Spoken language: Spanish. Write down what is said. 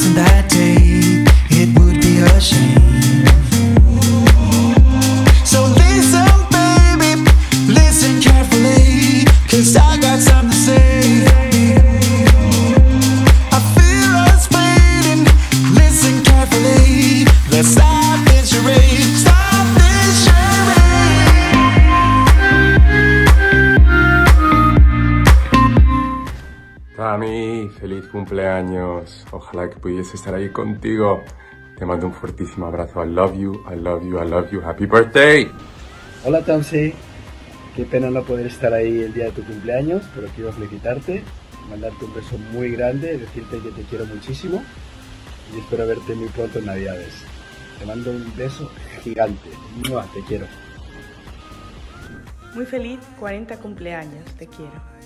crossing that day, it would be a shame. So listen, baby, listen I Tami, feliz cumpleaños. Ojalá que pudiese estar ahí contigo. Te mando un fuertísimo abrazo. I love you, I love you, I love you. Happy birthday. Hola Tamsi, qué pena no poder estar ahí el día de tu cumpleaños, pero quiero felicitarte, mandarte un beso muy grande, decirte que te quiero muchísimo y espero verte muy pronto en Navidades. Te mando un beso gigante, ¡Mua! te quiero. Muy feliz 40 cumpleaños, te quiero.